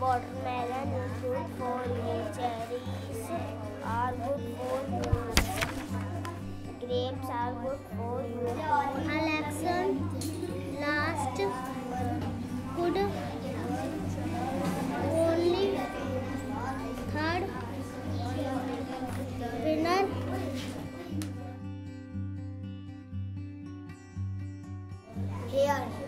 Watermelon is good for you. Cherries are good for you. Grapes are good for you. Alexa, last could only third winner here.